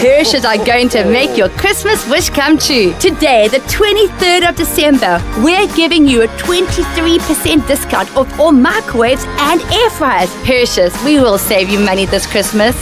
Hirsch's are going to make your Christmas wish come true. Today, the 23rd of December, we're giving you a 23% discount off all microwaves and air fryers. Hirsch's, we will save you money this Christmas.